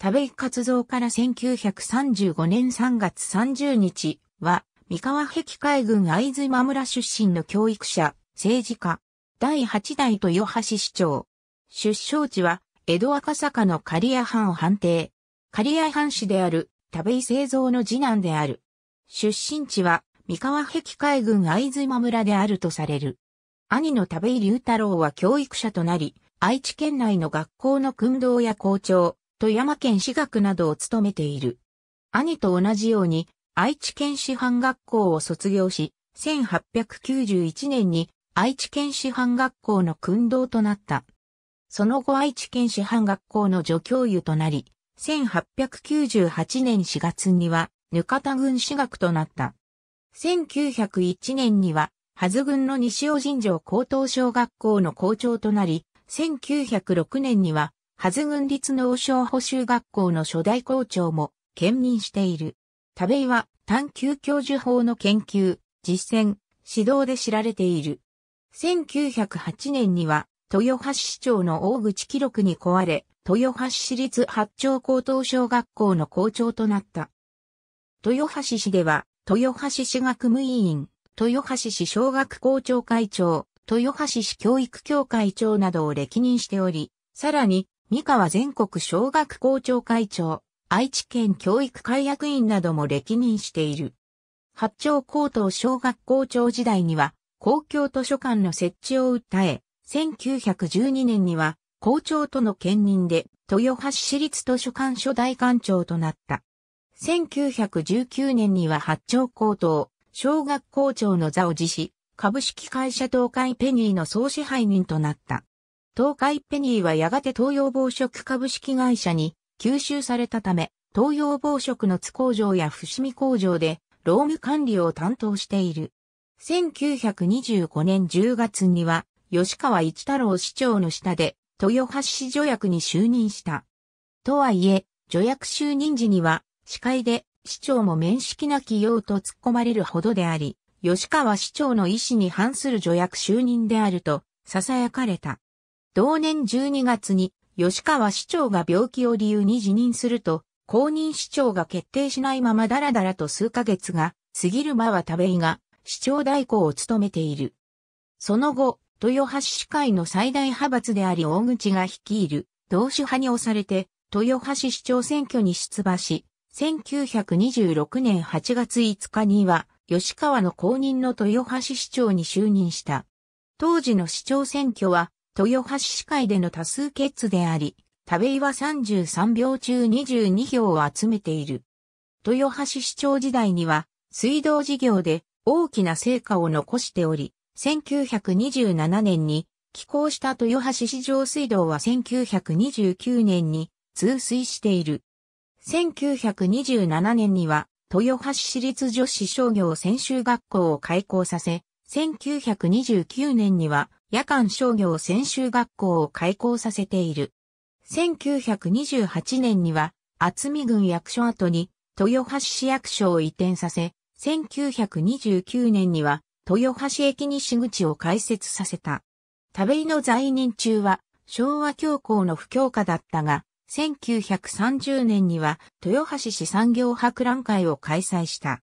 田部井活動から1935年3月30日は、三河壁海軍会津間村出身の教育者、政治家、第8代豊橋市長。出生地は、江戸赤坂の刈谷藩藩邸。刈谷藩士である、田部井製造の次男である。出身地は、三河壁海軍会津間村であるとされる。兄の田部井隆太郎は教育者となり、愛知県内の学校の訓導や校長、富山県私学などを務めている。兄と同じように、愛知県師範学校を卒業し、1891年に愛知県師範学校の訓導となった。その後愛知県師範学校の助教諭となり、1898年4月には、ぬかた郡私学となった。1901年には、はず郡の西尾尋常高等小学校の校長となり、1906年には、はず郡立農商補修学校の初代校長も兼任している。田部井は探究教授法の研究、実践、指導で知られている。1908年には豊橋市長の大口記録に壊れ、豊橋市立八丁高等小学校の校長となった。豊橋市では、豊橋市学務委員、豊橋市小学校長会長、豊橋市教育協会長などを歴任しており、さらに、三河全国小学校長会長、愛知県教育会役員なども歴任している。八丁高等小学校長時代には、公共図書館の設置を訴え、1912年には、校長との兼任で、豊橋市立図書館初代館長となった。1919年には八丁高等、小学校長の座を辞し、株式会社東海ペニーの総支配人となった。東海ペニーはやがて東洋宝飾株式会社に吸収されたため、東洋宝飾の津工場や伏見工場で労務管理を担当している。1925年10月には、吉川一太郎市長の下で、豊橋市助役に就任した。とはいえ、助役就任時には、司会で市長も面識なきようと突っ込まれるほどであり、吉川市長の意思に反する助役就任であると、囁かれた。同年12月に、吉川市長が病気を理由に辞任すると、公認市長が決定しないままだらだらと数ヶ月が過ぎる間は田部井が市長代行を務めている。その後、豊橋市会の最大派閥であり大口が率いる同種派に押されて、豊橋市長選挙に出馬し、1926年8月5日には、吉川の公認の豊橋市長に就任した。当時の市長選挙は、豊橋市会での多数決であり、田部井は33票中22票を集めている。豊橋市長時代には、水道事業で大きな成果を残しており、1927年に寄港した豊橋市上水道は1929年に通水している。1927年には、豊橋市立女子商業専修学校を開校させ、1929年には夜間商業専修学校を開校させている。1928年には、厚見郡役所跡に豊橋市役所を移転させ、1929年には豊橋駅西口を開設させた。田部井の在任中は昭和教皇の不況下だったが、1930年には豊橋市産業博覧会を開催した。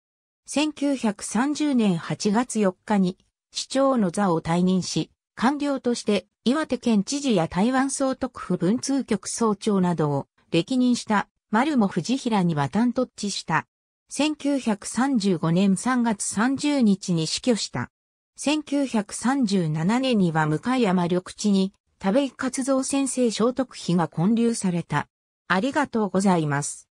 1930年8月4日に市長の座を退任し、官僚として岩手県知事や台湾総督府文通局総長などを歴任した丸も藤平には担当地した。1935年3月30日に死去した。1937年には向山緑地に田部活造先生聖徳碑が建立された。ありがとうございます。